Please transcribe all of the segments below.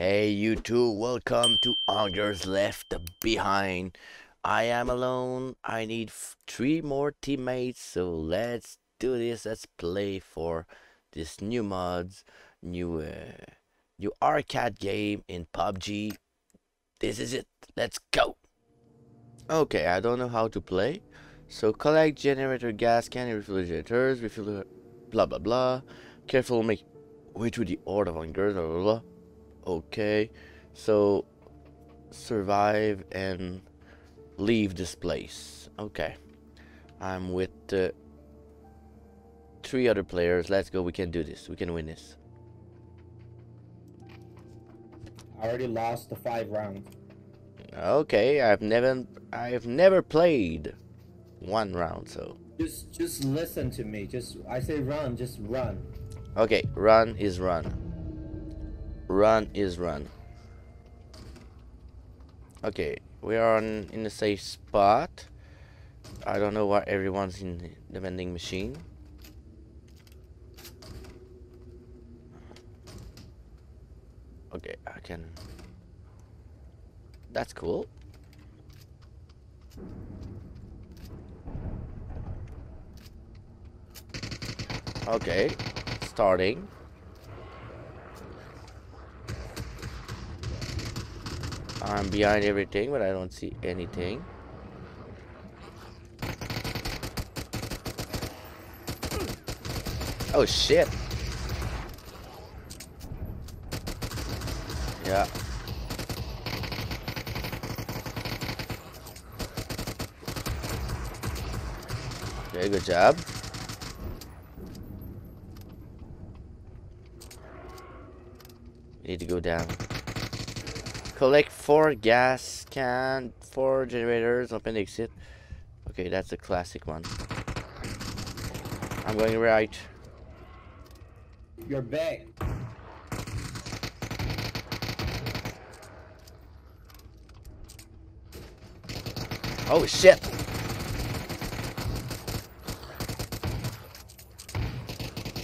Hey, you two, welcome to Hungers Left Behind. I am alone. I need three more teammates, so let's do this. Let's play for this new mods, new uh, new arcade game in PUBG. This is it. Let's go. Okay, I don't know how to play. So collect generator gas can refrigerators, refill blah blah blah. Careful make way to the order of Hungers, blah blah blah. Okay, so survive and leave this place. Okay, I'm with uh, three other players. Let's go. We can do this. We can win this. I already lost the five rounds. Okay, I've never, I've never played one round. So Just just listen to me. Just I say run, just run. okay, run is run. Run is run. Okay, we are on in a safe spot. I don't know why everyone's in the vending machine. Okay, I can. That's cool. Okay, starting. I'm behind everything, but I don't see anything. Oh shit. Yeah. Okay, good job. Need to go down. Four gas can, four generators, open exit. Okay, that's a classic one. I'm going right. You're back. Oh shit!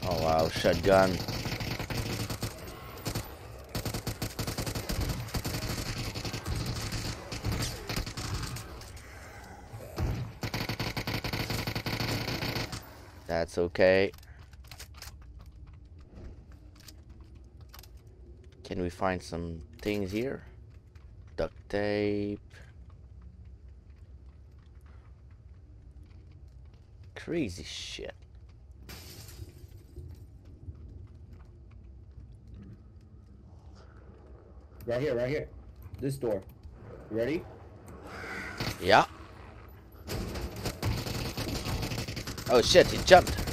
Oh wow, shotgun. That's okay. Can we find some things here? Duct tape. Crazy shit. Right here, right here. This door. You ready? Yeah. Oh shit, he jumped.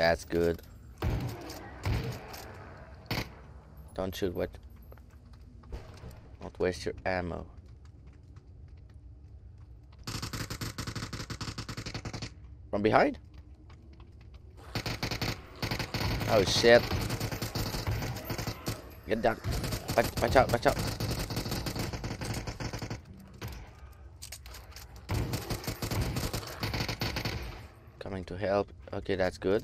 That's good. Don't shoot what don't waste your ammo. From behind? Oh shit. Get down. Watch, watch out, watch out. Coming to help. Okay, that's good.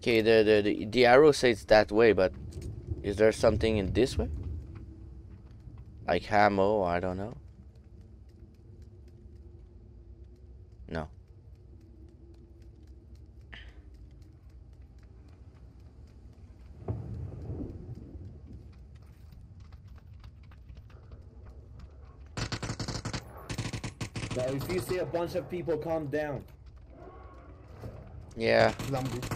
Okay, the, the, the, the arrow says that way, but is there something in this way? Like ammo, I don't know. No. Now if you see a bunch of people calm down. Yeah, Zombie.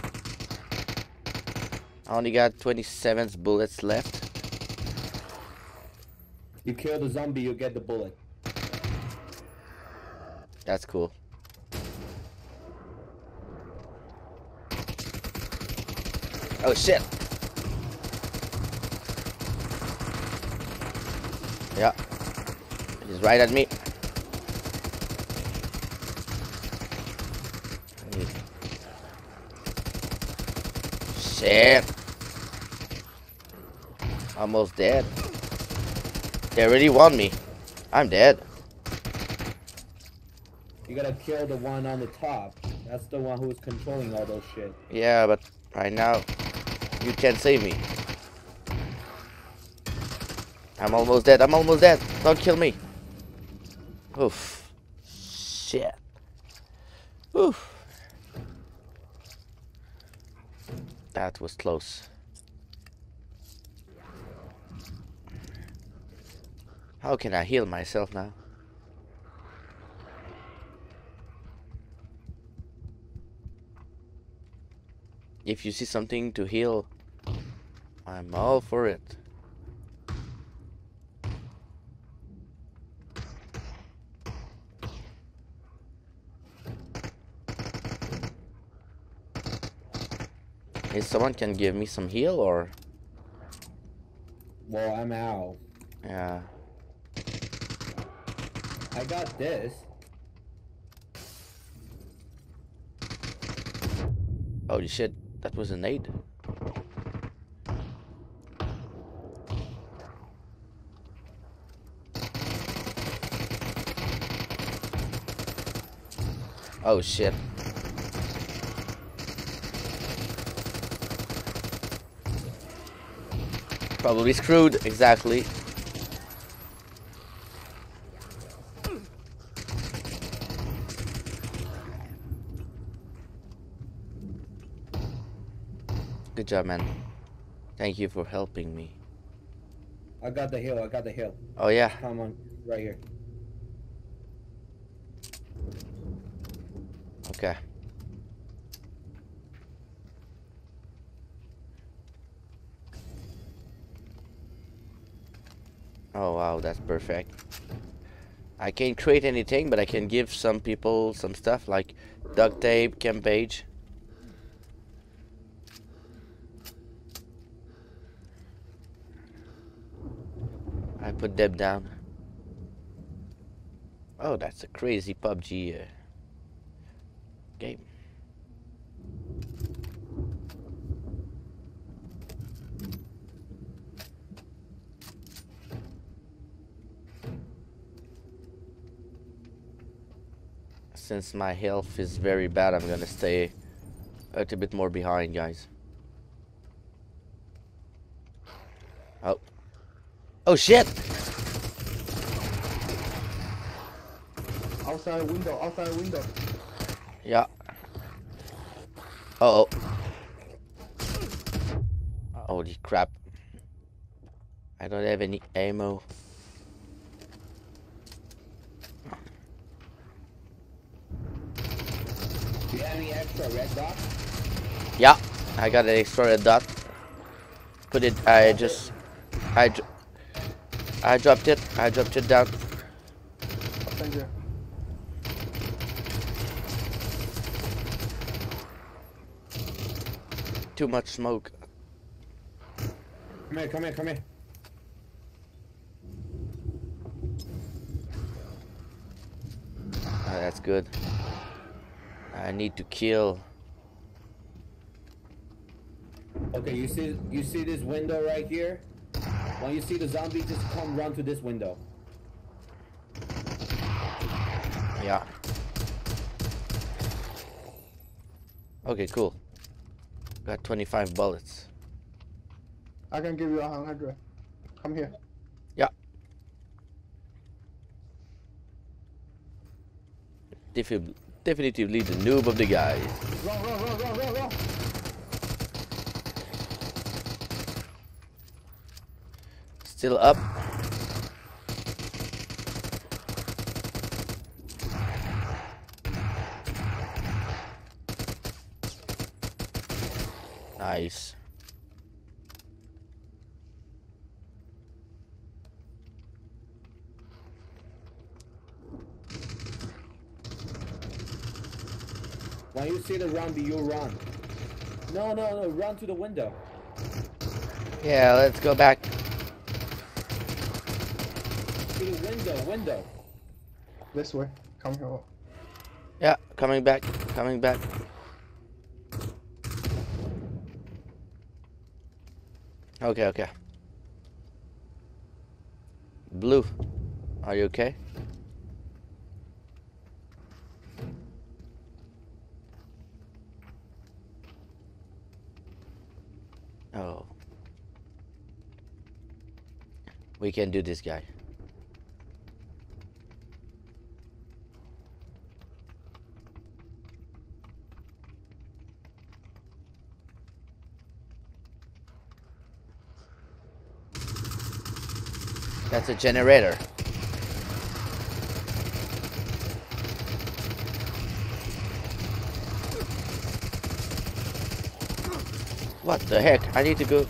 I only got 27 bullets left. You kill the zombie, you get the bullet. That's cool. Oh shit. Yeah. He's right at me. Shit. Almost dead. They already won me. I'm dead. You gotta kill the one on the top. That's the one who's controlling all those shit. Yeah, but right now, you can't save me. I'm almost dead. I'm almost dead. Don't kill me. Oof. Shit. Oof. That was close. How can I heal myself now? If you see something to heal, I'm all for it. If someone can give me some heal or Well, I'm out. yeah. I got this. Holy shit, that was a nade. Oh shit. Probably screwed, exactly. Good job, man. Thank you for helping me. I got the hill. I got the hill. Oh yeah, Come on, right here. okay. Oh wow, that's perfect. I can't create anything, but I can give some people some stuff like duct tape, chem page. I put them down. Oh, that's a crazy PUBG uh, game. Since my health is very bad, I'm gonna stay a little bit more behind, guys. Oh. Oh shit! Outside window, outside window. Yeah. Uh oh. Holy crap. I don't have any ammo. Do you have any extra red dot? Yeah, I got an extra red dot. Put it, I just, I, I dropped it, I dropped it down. Thank you. Too much smoke. Come here, come here, come here. Ah, that's good. I need to kill. Okay, you see, you see this window right here? When you see the zombie, just come run to this window. Yeah. Okay, cool. Got 25 bullets. I can give you a hundred. Come here. Defi- definitively the noob of the guys. Still up. Nice. When you see the zombie, you run. No, no, no, run to the window. Yeah, let's go back. To the window, window. This way. Come here. Yeah, coming back, coming back. Okay, okay. Blue, are you okay? Oh. We can do this guy. That's a generator. What the heck? I need to go.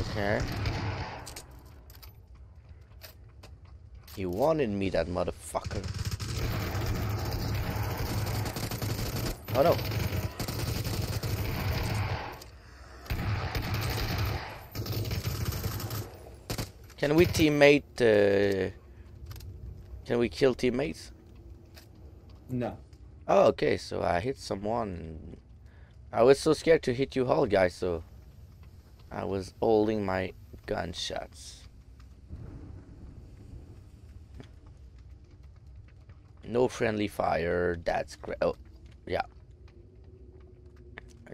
Okay. He wanted me, that motherfucker. Oh no. Can we teammate? Uh, can we kill teammates? No. Oh, okay. So I hit someone. I was so scared to hit you all, guys. So I was holding my gunshots. No friendly fire. That's great. Oh, yeah.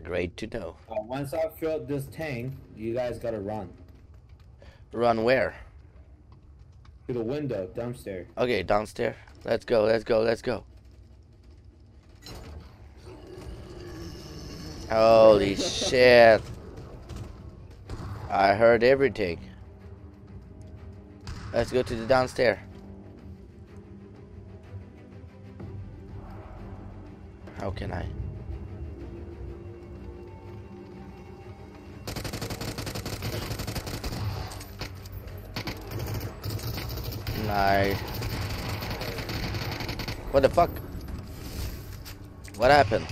Great to know. Uh, once I fill this tank, you guys gotta run Run where? to the window downstairs. Okay, downstairs. Let's go. Let's go. Let's go. Holy shit. I heard everything. Let's go to the downstairs. How can I? Nice. What the fuck? What happened?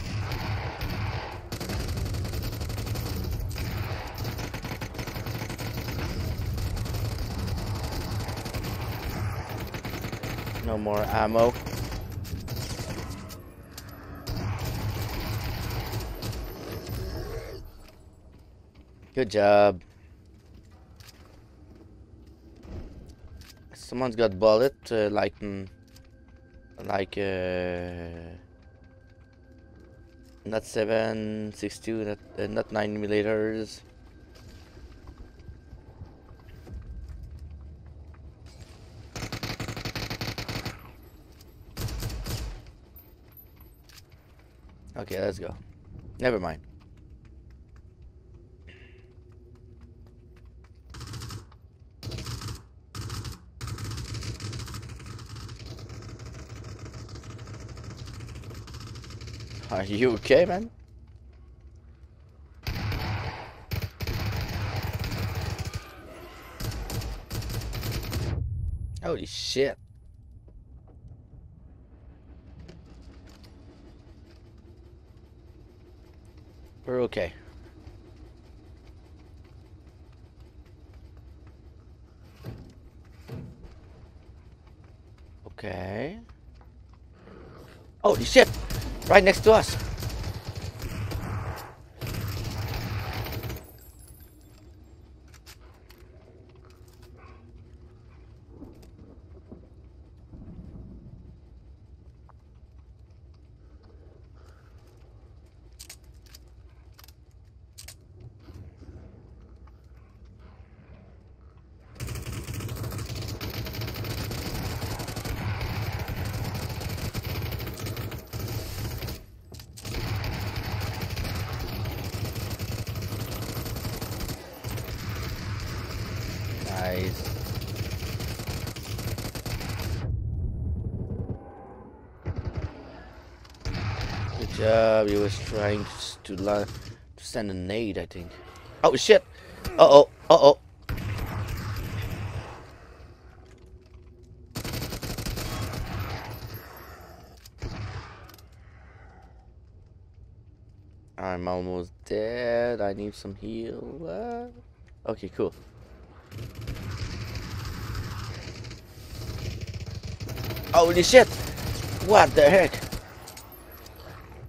No more ammo. Good job. Someone's got bullet, uh, like, mm, like, uh, not 762, not, uh, not 9 millimeters. Okay, let's go. Never mind. Are you okay, man? Holy shit. We're okay. Okay. Holy shit! Right next to us. Nice. Good job. He was trying to, to, send a nade, I think. Oh shit! Uh oh. Uh oh. I'm almost dead. I need some heal. Uh, okay, cool. Holy shit! What the heck?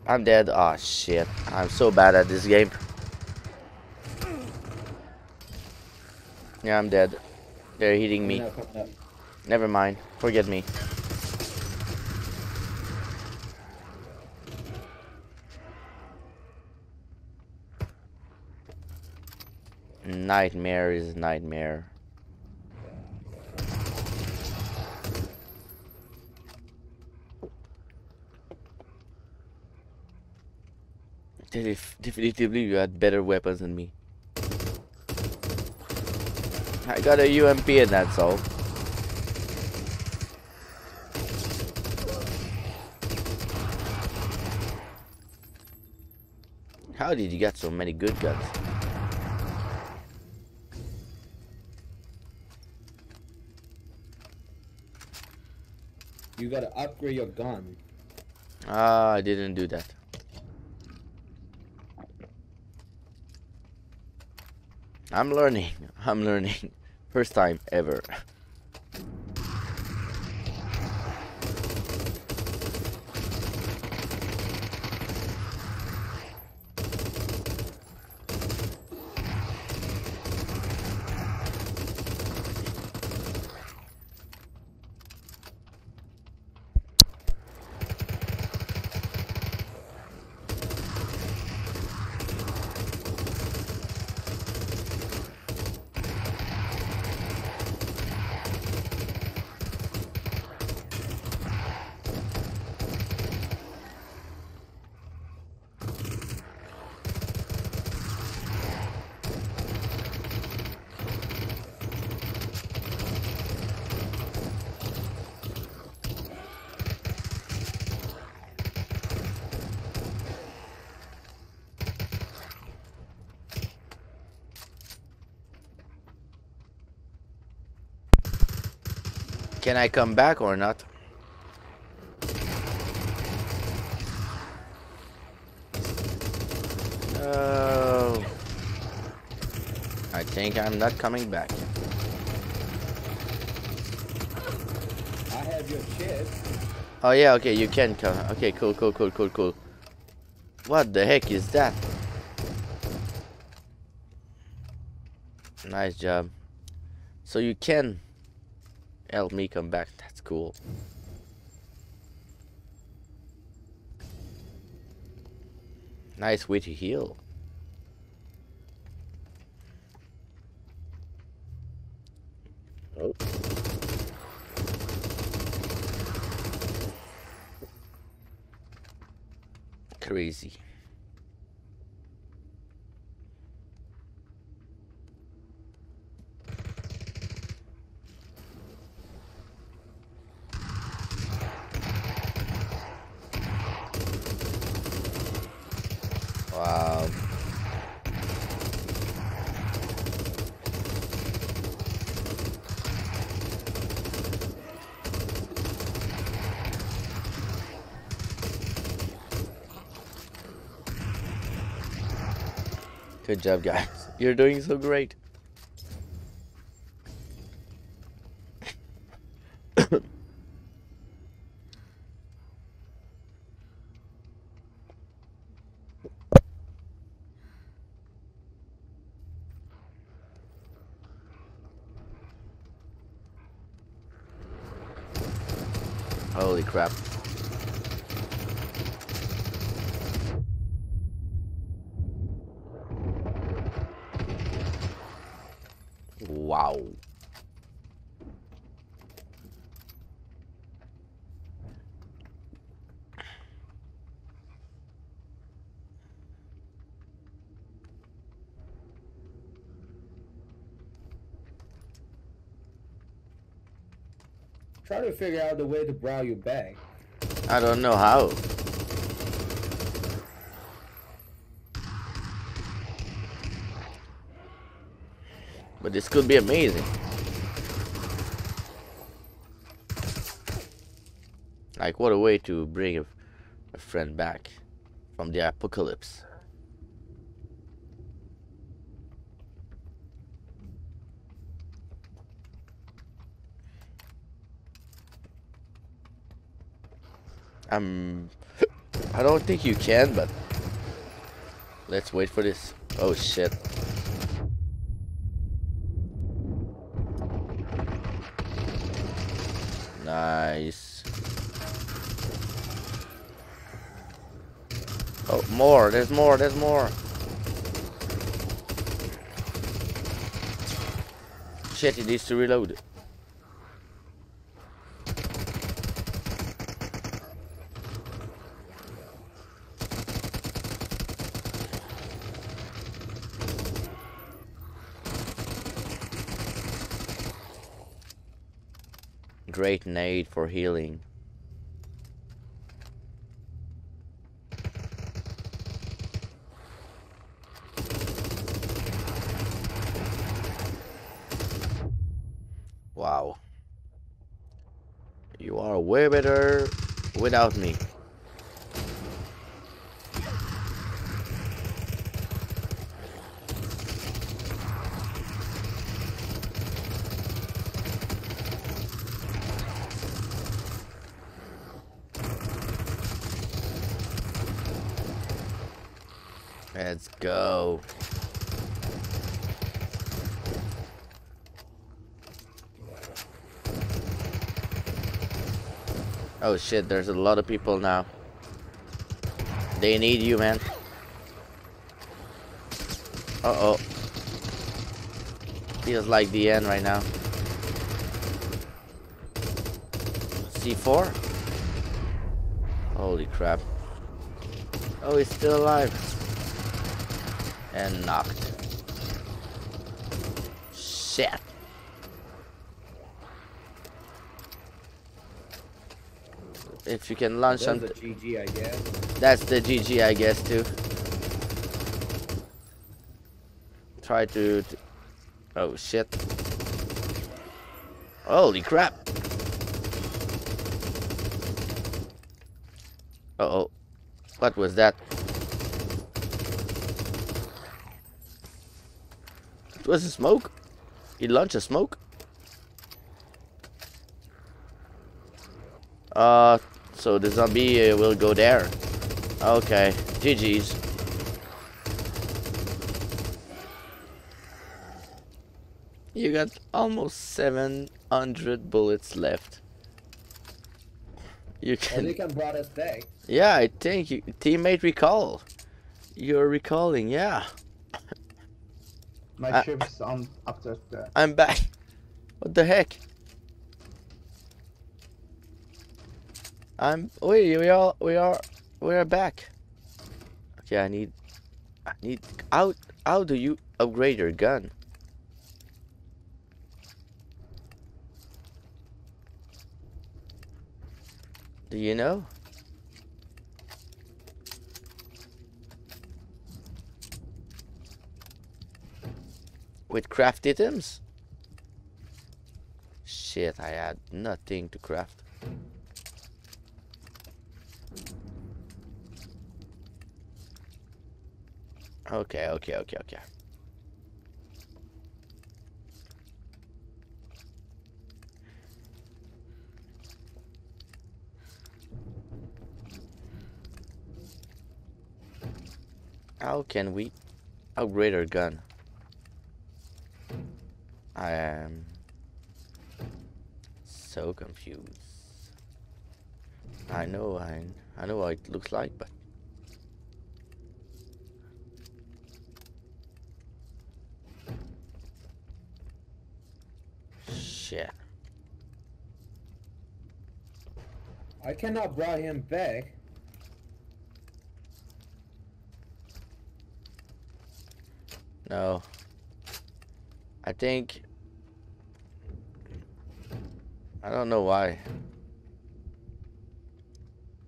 I'm dead. Oh, shit. I'm so bad at this game. Yeah, I'm dead. They're hitting me. Never mind. Forget me. Nightmare is nightmare. Definitively, you had better weapons than me. I got a UMP and that's all. How did you get so many good guns? You gotta upgrade your gun. Ah, I didn't do that. I'm learning. I'm learning. First time ever. Can I come back or not? Oh. I think I'm not coming back. I have your. Oh yeah, okay, you can come. Okay, cool, cool, cool, cool, cool. What the heck is that? Nice job. So you can help me come back. That's cool. Nice way to heal. Oh. Crazy. Wow. Good job, guys. You're doing so great. Holy crap. Wow. Try to figure out the way to brow you back. I don't know how. But this could be amazing. Like, what a way to bring a, a friend back from the apocalypse. I'm. I don't think you can, but let's wait for this. Oh shit. Nice. Oh, more. There's more. There's more. Shit, he needs to reload. Great nade for healing. Wow. You are way better without me. Let's go. Shit, there's a lot of people now. They need you, man. Uh-oh. Feels like the end right now. C4? Holy crap. Oh, he's still alive. And knocked. Shit. If you can launch That's on... a GG, I guess. That's the GG, I guess, too. Try to, to... Oh, shit. Holy crap. Uh-oh. What was that? It was a smoke? He launched a smoke? Uh, so the zombie uh, will go there. Okay, GG's. You got almost 700 bullets left. You can. And they can brought us back. Yeah, I think you, teammate recall. You're recalling, yeah. My Uh, ship's on after there. I'm back. What the heck? I'm. Wait, we are. We are. We are back. Okay, I need. I need. How? How do you upgrade your gun? Do you know? With craft items? Shit, I had nothing to craft. Okay, okay, okay, okay. How can we upgrade our gun? I am so confused. I know I I know what it looks like, but shit. I cannot brought him back. No. I think I don't know why.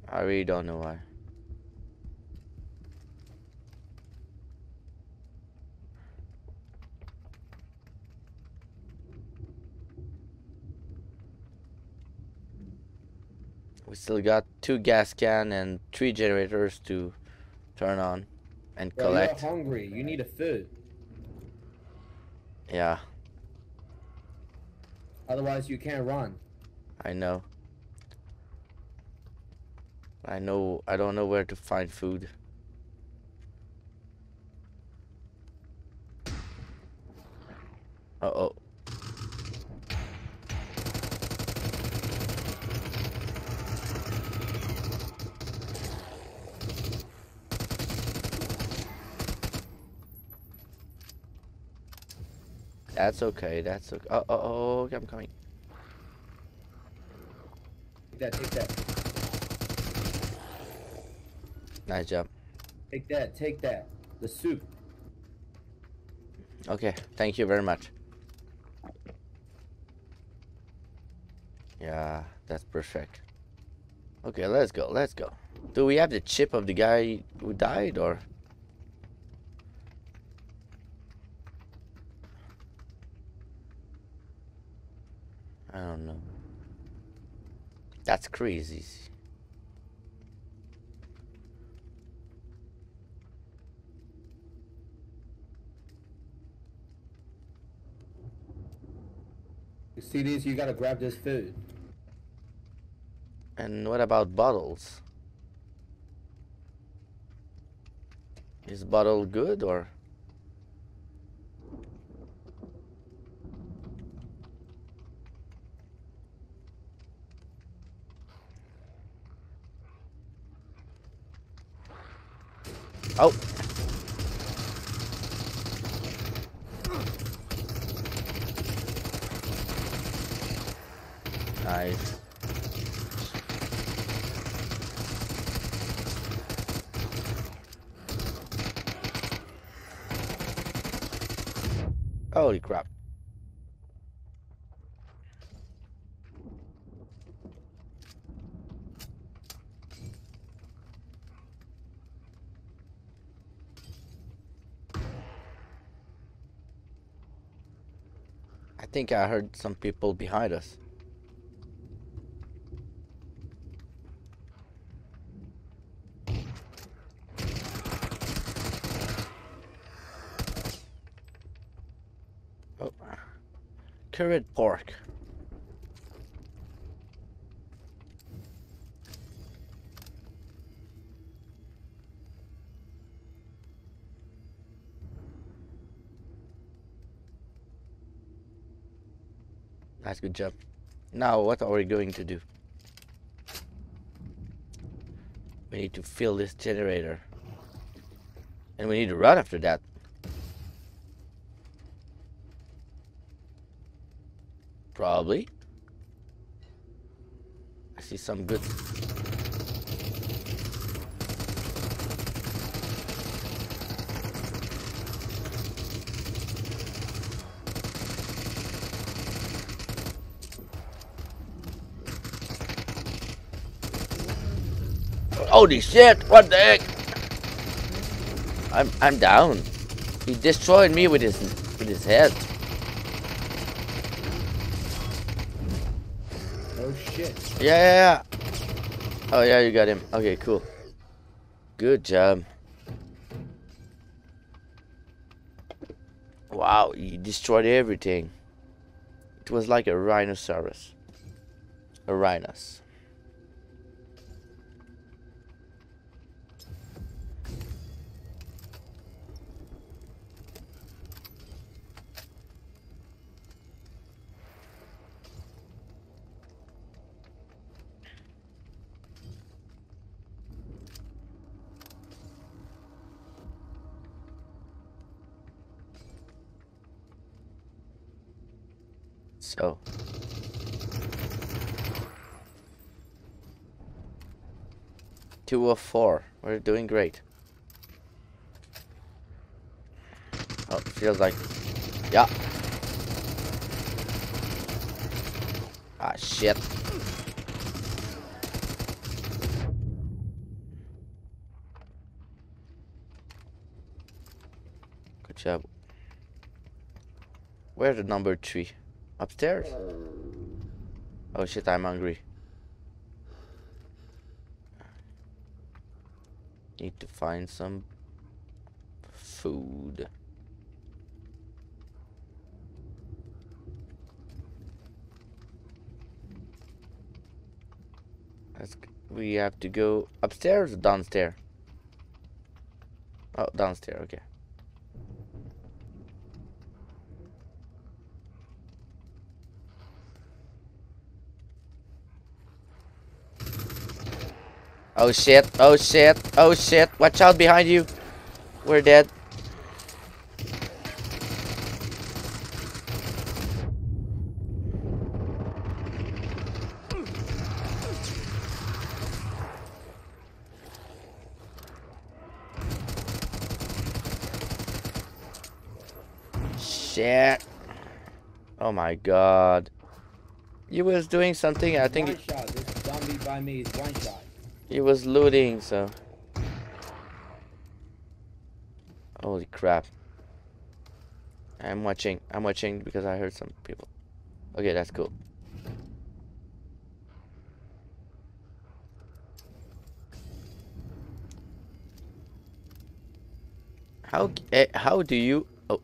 I really don't know why. Still got two gas can and three generators to turn on and Bro, collect. you're hungry. You need a food. Yeah, Otherwise, you can't run. I know. I know I don't know where to find food. Uh-oh. That's okay. That's okay. Oh, oh, oh, okay, I'm coming. Take that, take that. Nice job. Take that, take that. The soup. Okay, thank you very much. Yeah, that's perfect. Okay, let's go, let's go. Do we have the chip of the guy who died, or? I don't know. That's crazy. You see these? You gotta grab this food. And what about bottles? Is bottle good or? Oh. Nice. Holy crap. Think I heard some people behind us. Oh. Curried pork. Good job. Now, what are we going to do? We need to fill this generator. And we need to run after that. Probably. I see some good. Holy shit! What the heck? I'm I'm down. He destroyed me with his with his head. Oh shit. Yeah, yeah, yeah. Oh yeah, you got him. Okay, cool. Good job. Wow, you destroyed everything. It was like a rhinoceros. A rhinos. So. Two of four. We're doing great. Oh, feels like. Yeah. Ah, shit. Good job. Where's the number three? Upstairs? Oh shit, I'm hungry. Need to find some food. Let's, we have to go upstairs or downstairs? Oh, downstairs, okay. Oh shit, oh shit, oh shit. Watch out behind you. We're dead. Shit. Oh my god. You was doing something, I think- One shot, this zombie by me is one shot he was looting, so. Holy crap. I'm watching. I'm watching because I heard some people. Okay, that's cool. How eh, how do you oh,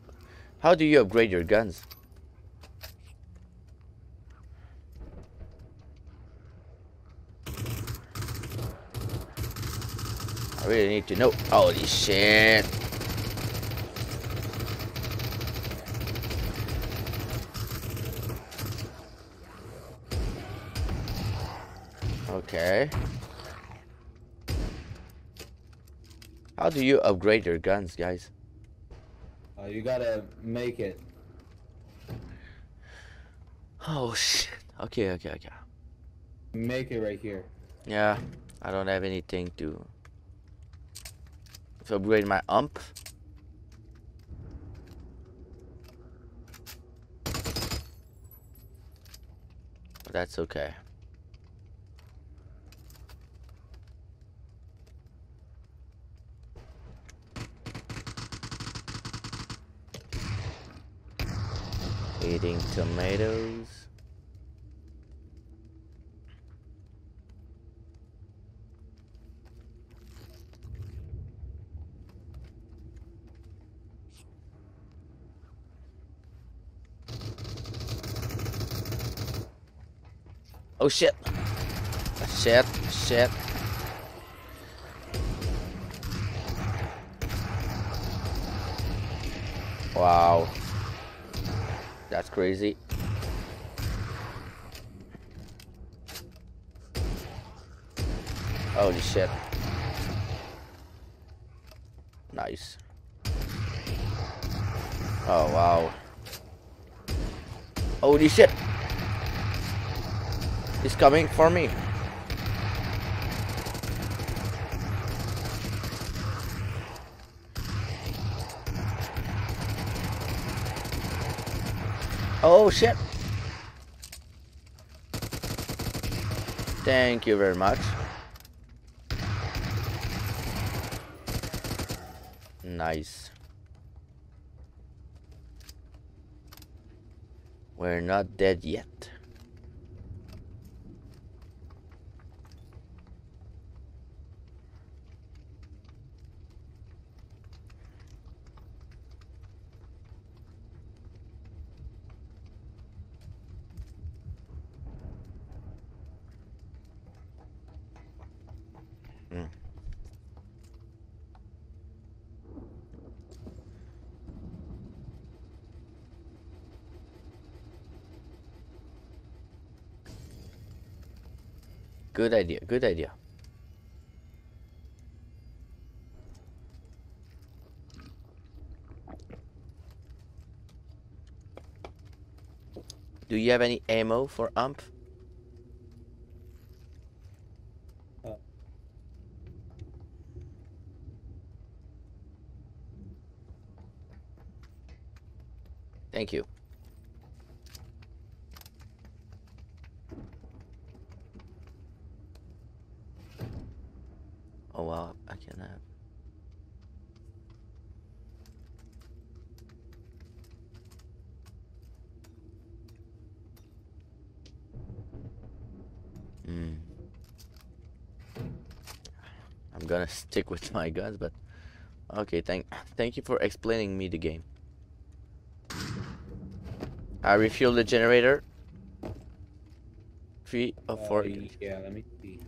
how do you upgrade your guns? I really need to know. Holy shit. Okay. How do you upgrade your guns, guys? Uh, you gotta make it. Oh shit. Okay, okay, okay. Make it right here. Yeah, I don't have anything to, to upgrade my ump. But that's okay. Eating tomatoes. Oh shit. Shit, shit. Wow. That's crazy. Holy shit. Nice. Oh wow. Holy shit. He's coming for me. Oh shit. Thank you very much. Nice. We're not dead yet. Mm. Good idea, good idea. Do you have any ammo for? Uh. Thank you. Oh wow, I can have. Hmm. I'm gonna stick with my guns, but okay. Thank, thank you for explaining me the game. I refuel the generator. Three of Uh, four. yeah, let me see.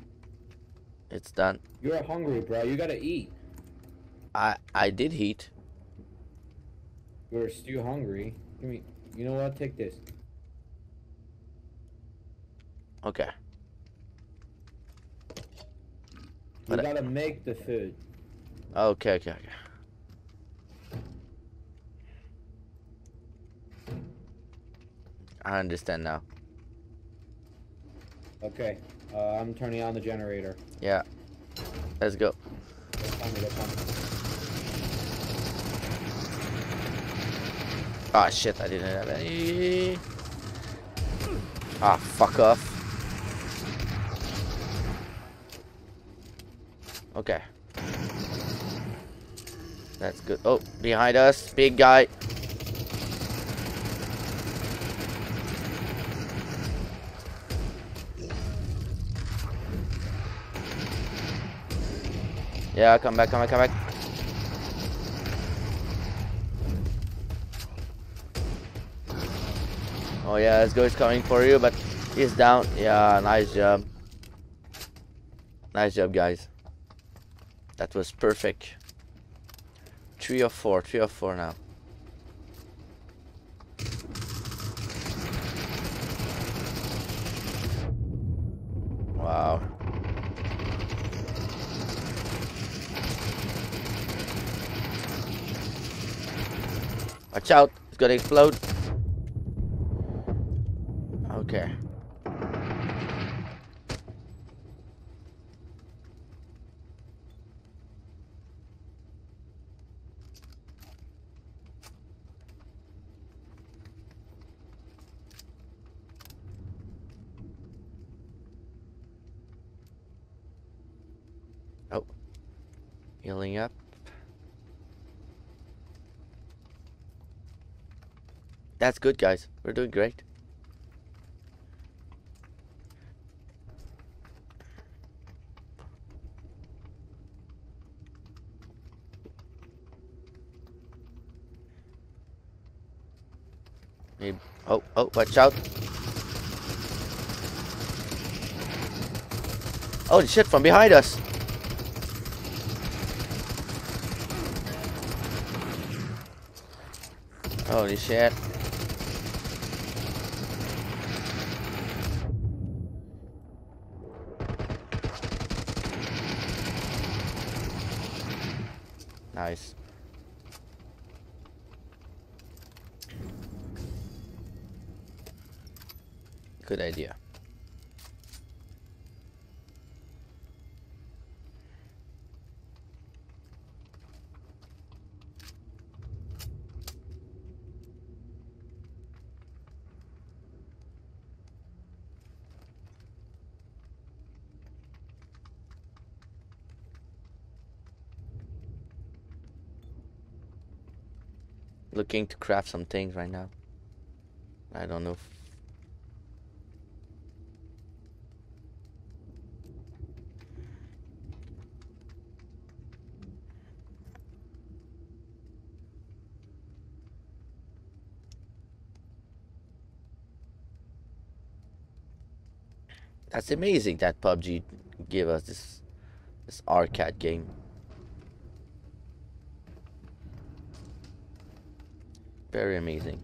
It's done. You're hungry, bro. You gotta eat. I I did heat. You're still hungry. Give me. You know what? Take this. Okay. You But I- gotta make the food. Okay. Okay. Okay. I understand now. Okay. Uh, I'm turning on the generator. Yeah. Let's go. That's on me. That's on me. Ah, shit, I didn't have any. Ah, fuck off. Okay. That's good. Oh, behind us, big guy. Yeah, come back, come back, come back. Oh yeah, this guy's coming for you, but he's down. Yeah, nice job. Nice job, guys. That was perfect. Three or four, three or four now. Wow. Watch out, it's gonna explode. Okay. Oh. Healing up. That's good, guys. We're doing great. Oh, oh, watch out. Holy shit, from behind us. Holy shit. Nice. Good idea. Looking to craft some things right now. I don't know That's amazing that PUBG gave us this this arcade game. Very amazing.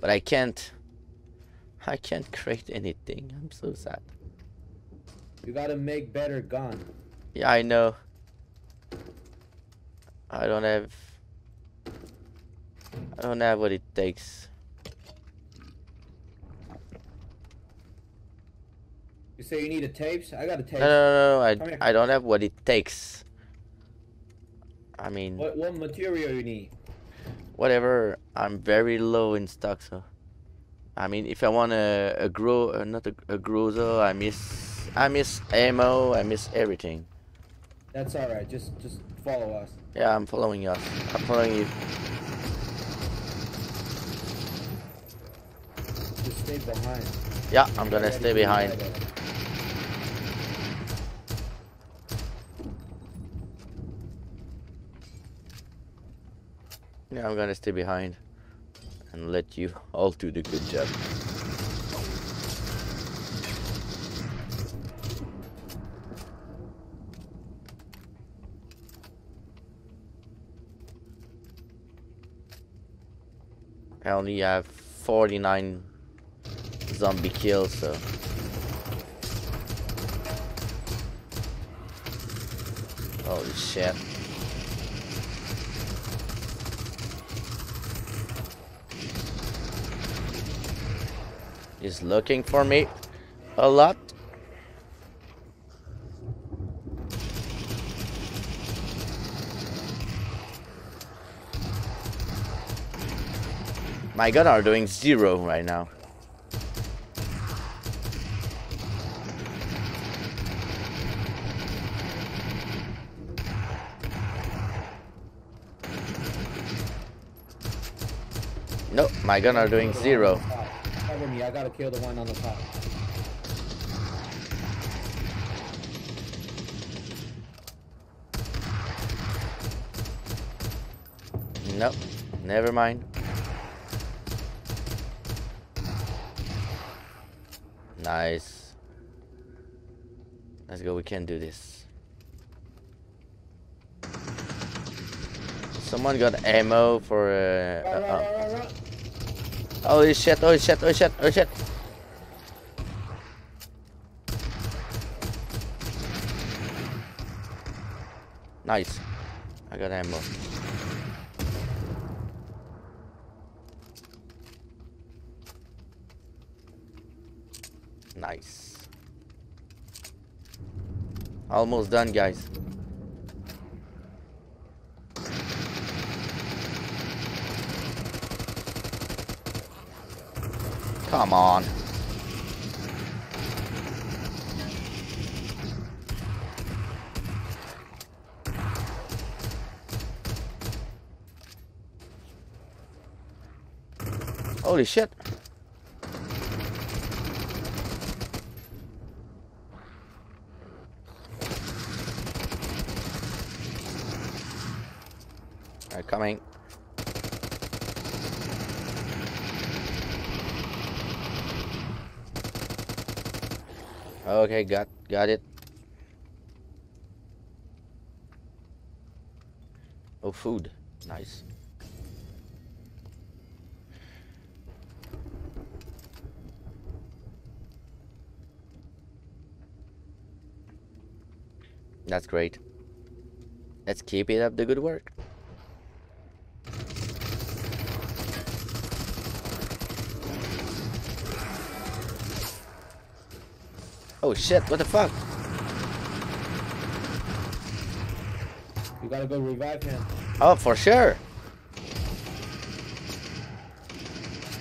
But I can't I can't create anything. I'm so sad. You gotta make better gun. Yeah, I know. I don't have I don't have what it takes. You say you need a tapes? I got a tape. No, no, no, no. I, I don't have what it takes. I mean, What what material you need? Whatever. I'm very low in stock, so. I mean, if I want a, a grow, uh, not a, a Groza, I miss, I miss ammo, I miss everything. That's all right. Just just follow us. Yeah, I'm following us. I'm following you. Just stay behind. Yeah, I'm gonna stay behind. Yeah, I'm gonna stay behind and let you all do the good job. I only have 49 zombie kills, so. Holy shit. He's looking for me a lot. My gun are doing zero right now. Nope, my gun are doing zero. Me. I gotta kill the one on the top. Nope, never mind. Nice. Let's go, we can do this. Someone got ammo for uh, uh, uh, Holy shit, holy shit, holy shit, holy shit. Nice. I got ammo. Nice. Almost done, guys. Come on. Holy shit. Coming. Okay, got got it. Oh, food. Nice. That's great. Let's keep it up the good work. Oh shit, what the fuck? You gotta go revive him. Oh, for sure.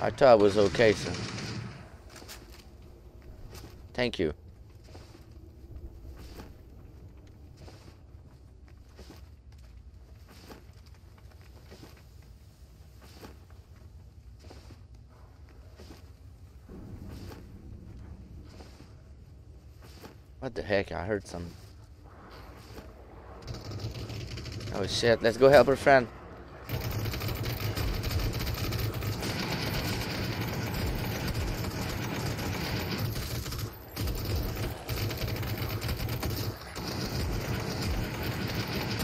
I thought it was okay, sir. Thank you. What the heck? I heard some. Oh shit, let's go help her friend.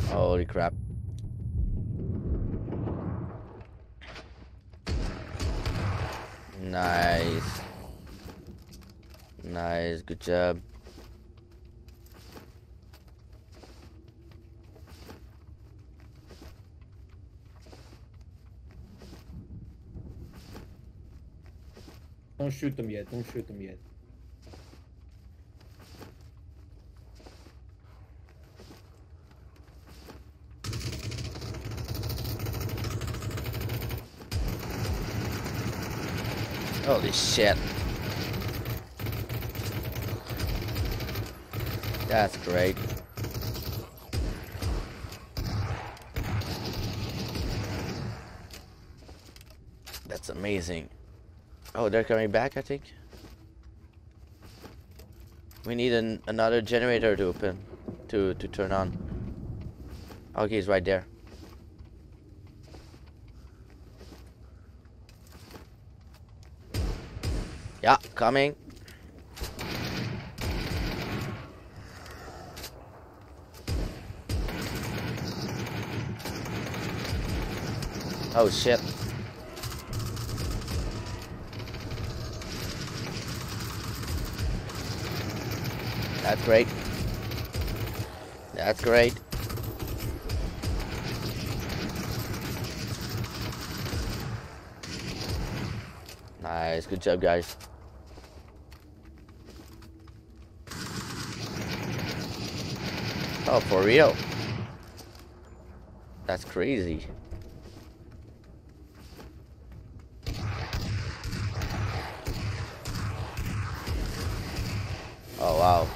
Holy crap. Nice. Nice, good job. Don't shoot them yet. Don't shoot them yet. Holy shit. That's great. That's amazing. Oh, they're coming back, I think. We need an, another generator to open, to, to turn on. Okay, he's right there. Yeah, coming. Oh shit. That's great. That's great. Nice. Good job, guys. Oh, for real? That's crazy. Oh, wow.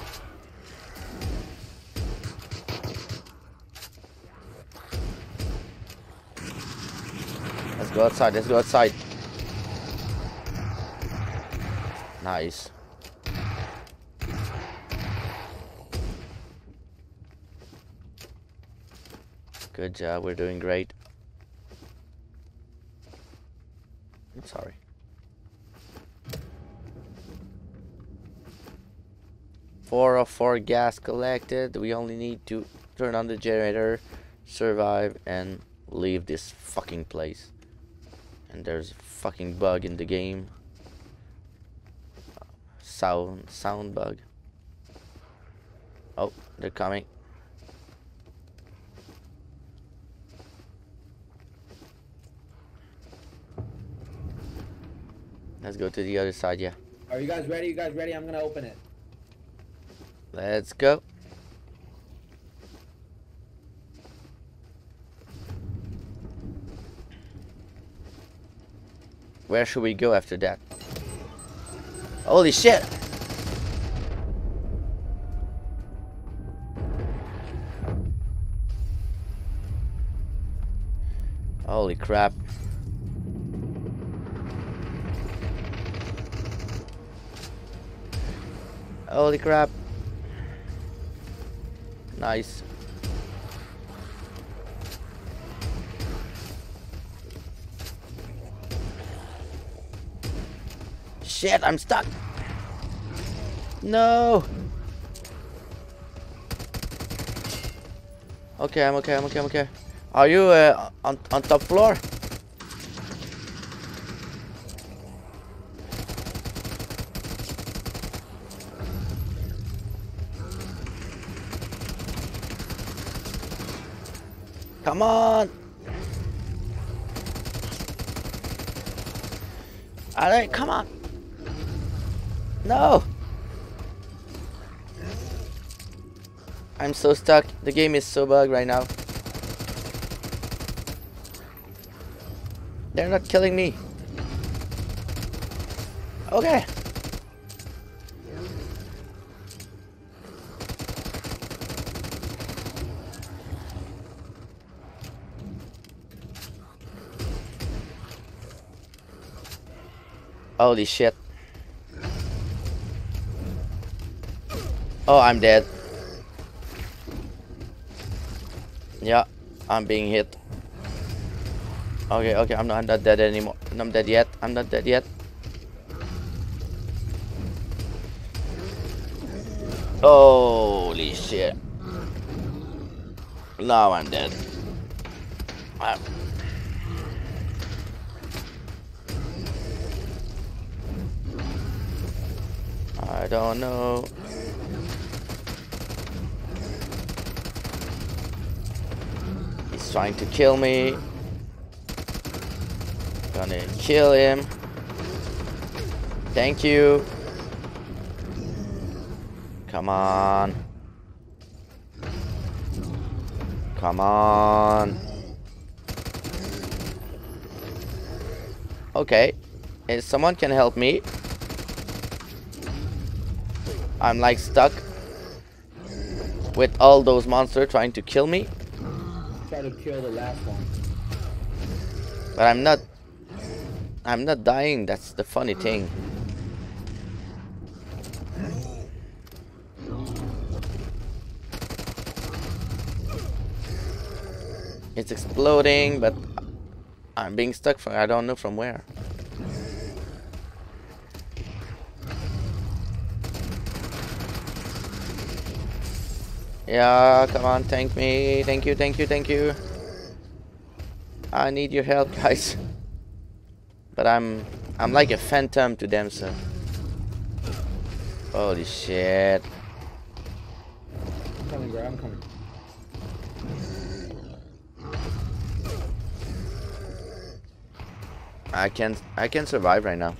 Go outside, let's go outside. Nice. Good job, we're doing great. I'm sorry. Four of four gas collected. We only need to turn on the generator, survive, and leave this fucking place. And there's a fucking bug in the game. Sound sound bug. Oh, they're coming. Let's go to the other side, yeah. Are you guys ready? You guys ready? I'm gonna open it. Let's go. Where should we go after that? Holy shit! Holy crap. Holy crap. Nice. Shit, I'm stuck. No. Okay, I'm okay, I'm okay, I'm okay. Are you uh, on, on top floor? Come on. Alright, come on. No. I'm so stuck. The game is so bugged right now. They're not killing me. Okay. Holy shit. Oh, I'm dead. Yeah, I'm being hit. Okay, okay, I'm not, I'm not dead anymore. I'm not dead yet. I'm not dead yet. Holy shit. Now I'm dead. I'm I don't know. He's trying to kill me. Gonna kill him. Thank you. Come on. Come on. Okay. If someone can help me. I'm like stuck with all those monsters trying to kill me. Try to kill the last one. But I'm not I'm not dying, that's the funny thing. It's exploding, but I'm being stuck from I don't know from where. Yeah, come on, thank me. Thank you, thank you, thank you. I need your help, guys. But I'm I'm like a phantom to them, so. Holy shit. I'm coming, bro. I'm coming. I can I can survive right now.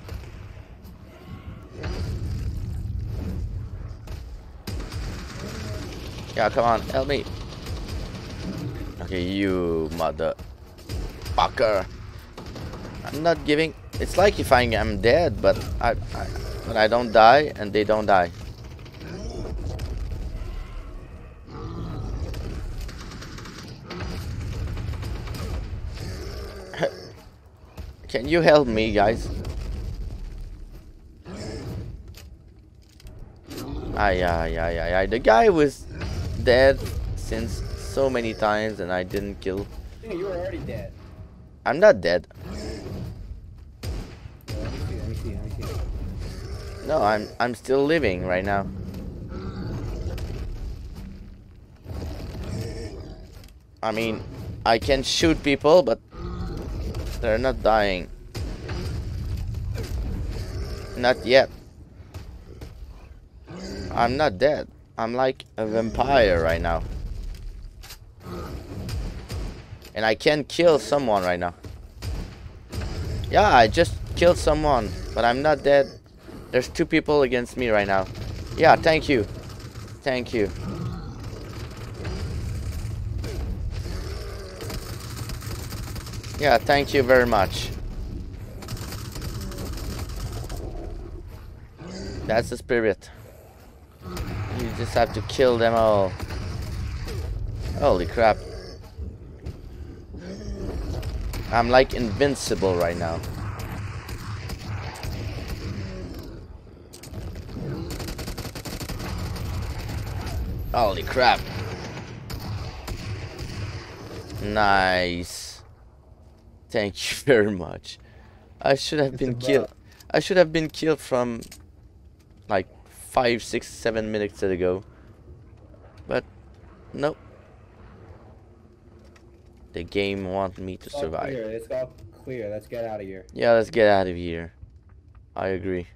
Yeah, come on, help me. Okay, you mother fucker. I'm not giving. It's like if I, am dead, but I, I, but I don't die and they don't die. Can you help me, guys? Ay, ay, ay, ay, ay. The guy was dead since so many times and I didn't kill. You were already dead. I'm not dead. No, I'm I'm still living right now. I mean, I can shoot people, but they're not dying. Not yet. I'm not dead. I'm like a vampire right now. And I can kill someone right now. Yeah, I just killed someone, but I'm not dead. There's two people against me right now. Yeah, thank you. Thank you. Yeah, thank you very much. That's the spirit. You just have to kill them all. Holy crap. I'm like invincible right now. Holy crap. Nice. Thank you very much. I should have It's been killed. I should have been killed from like five, six, seven minutes ago. But nope. The game want me to survive. clear. It's all clear. Let's get out of here. Yeah, let's get out of here. I agree.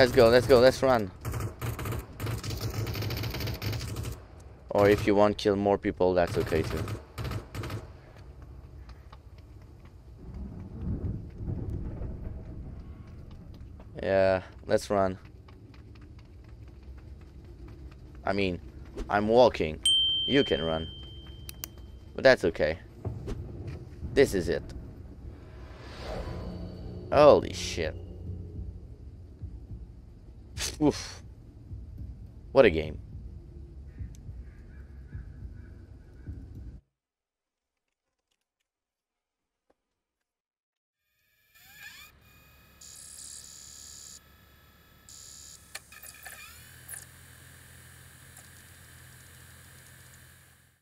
Let's go, let's go, let's run. Or if you want kill more people, that's okay too. Yeah, let's run. I mean, I'm walking. You can run. But that's okay. This is it. Holy shit. Oof. What a game.